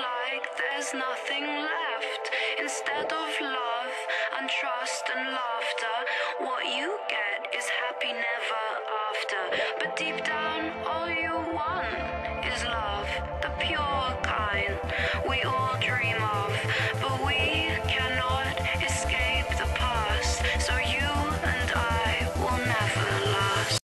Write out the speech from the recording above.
like there's nothing left. Instead of love and trust and laughter, what you get is happy never after. But deep down, all you want is love, the pure kind we all dream of. But we cannot escape the past, so you and I will never last.